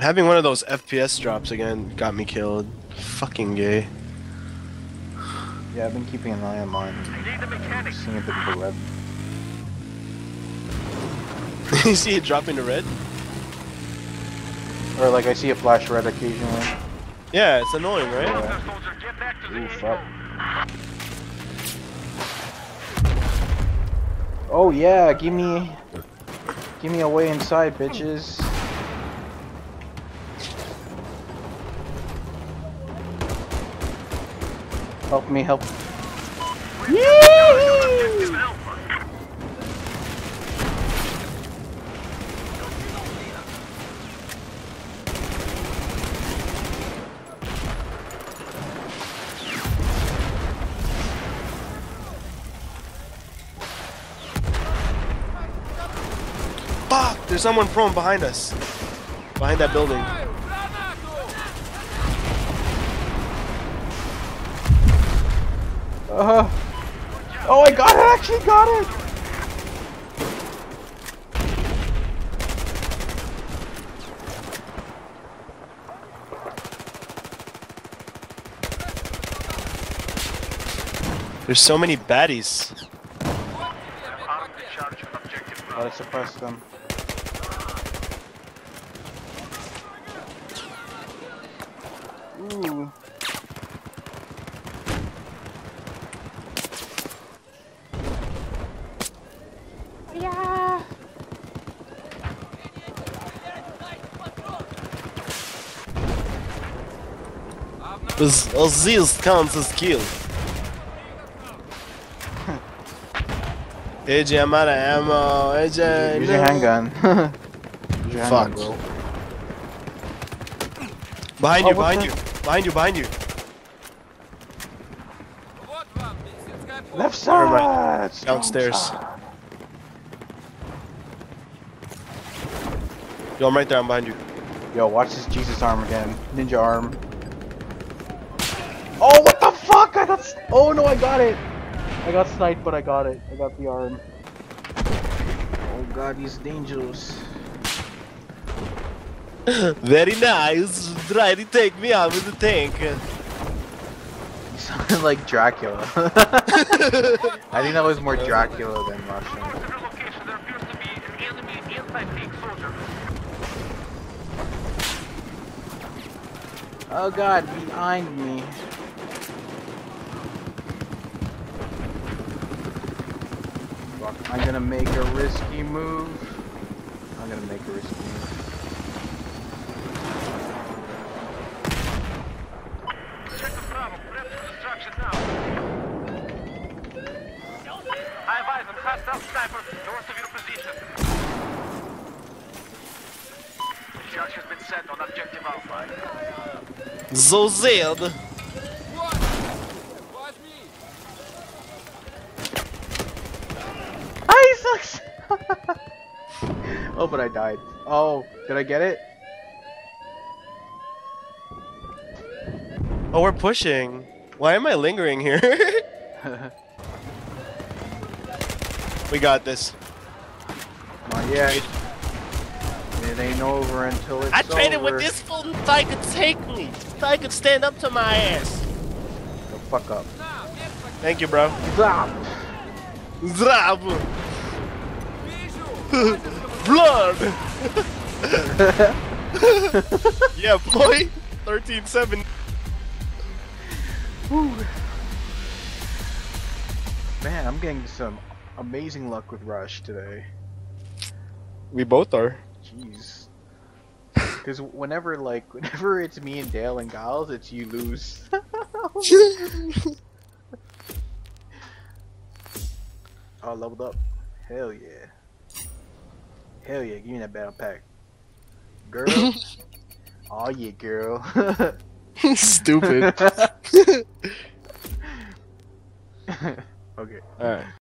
Having one of those FPS drops again got me killed. Fucking gay. Yeah, I've been keeping an eye on mine. Seeing a bit of a red. you see it dropping to red? Or like I see a flash red occasionally. Yeah, it's annoying, right? Yeah. Ooh, fuck. Oh yeah, give me, give me a way inside, bitches. Help me, help. Fuck! There's someone prone behind us. Behind that building. Uh, oh, I got it! I actually got it! There's so many baddies. Gotta suppress them. Ooh. This, counts as kill. AJ, I'm out of ammo. AJ, Use no. your handgun. Use your Fuck. handgun, bro. Behind Oh, you, behind you, behind you, behind you. Left side! right. Downstairs. Yo, I'm right there. I'm behind you. Yo, watch this Jesus arm again. Ninja arm. Oh, what the fuck? I got. Oh no, I got it. I got sniped, but I got it. I got the arm. Oh god, he's dangerous. Very nice. Try to take me out with the tank. He sounded like Dracula. I think that was more Dracula than Russian. Oh god, behind me. I'm gonna make a risky move. I'm gonna make a risky move. I oh, but I died. Oh, did I get it? Oh, we're pushing. Why am I lingering here? we got this. Not yet. It ain't over until it's I traded over. with this fool so I could take me. So I could stand up to my ass. The fuck up. Thank you, bro. Stop! Zrab. Blood. yeah, boy. 13-7. Man, I'm getting some amazing luck with Rush today. We both are. Jeez. Because whenever, like, whenever it's me and Dale and Giles, it's you lose. oh, leveled up. Hell yeah. Hell yeah, give me that battle pack. Girl. oh yeah, girl. Stupid. okay. Alright.